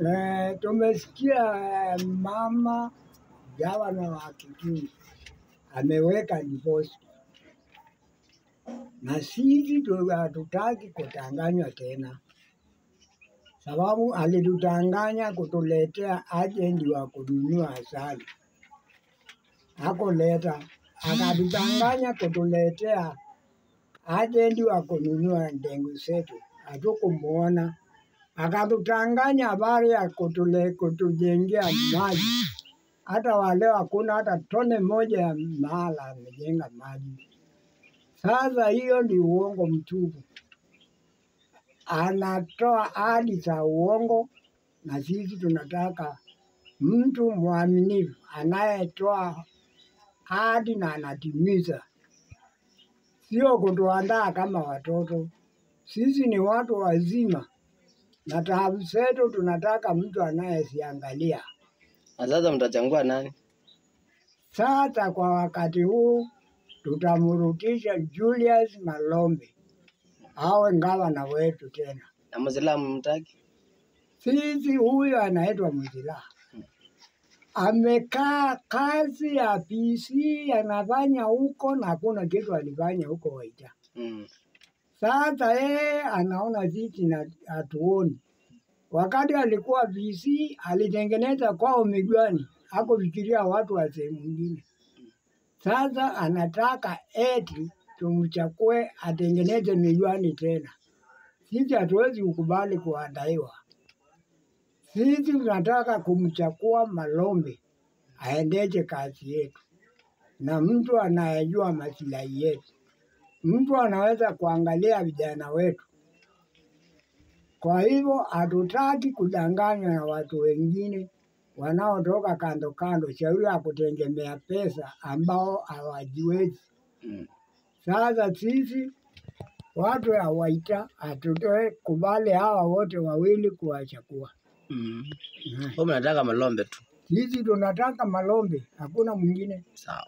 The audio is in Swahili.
Eh, tumesikia mama gavana wa Kitui ameweka divorce. Na sisi tu- hatutaki kutanganywa tena, sababu alitutanganya kutuletea ajendi wa kununua asali, akoleta akatutanganya kutuletea ajendi wa kununua ndengu zetu, hatukumuona. Akatutanganya habari ya kutule, kutujengea maji, hata waleo hakuna hata tone moja ya mahala amejenga maji. Sasa hiyo ni uongo mtupu, anatoa ahadi za uongo, na sisi tunataka mtu mwaminifu anayetoa ahadi na anatimiza, sio kutuandaa kama watoto. Sisi ni watu wazima na taabu zetu tunataka mtu anayeziangalia. Na sasa mtachangua nani? Sasa kwa wakati huu tutamrudisha Julius Malombe awe ngavana wetu tena. Na Muislamu mtaki? Sisi huyo anaitwa Mzila amekaa kazi ya PC anafanya huko na hakuna kitu alifanya huko Waita. Mm. Sasa yeye anaona sisi na hatuoni. Wakati alikuwa VC alitengeneza kwao Migwani, hakufikiria watu wa sehemu nyingine. Sasa anataka eti tumchakue atengeneze Migwani tena. Sisi hatuwezi kukubali kuandaiwa. Sisi tunataka kumchakua Malombe aendeshe kazi yetu, na mtu anayejua masilahi yetu, mtu anaweza kuangalia vijana wetu. Kwa hivyo hatutaki kudanganywa na watu wengine wanaotoka kando kando, shauri ya kutengemea pesa ambao hawajiwezi. Mm. Sasa sisi watu ya Waita hatutoe kubali hawa wote wawili kuwachakua. Mm. Mm. Nataka mnataka Malombe tu. Sisi tunataka Malombe, hakuna mwingine. Sawa.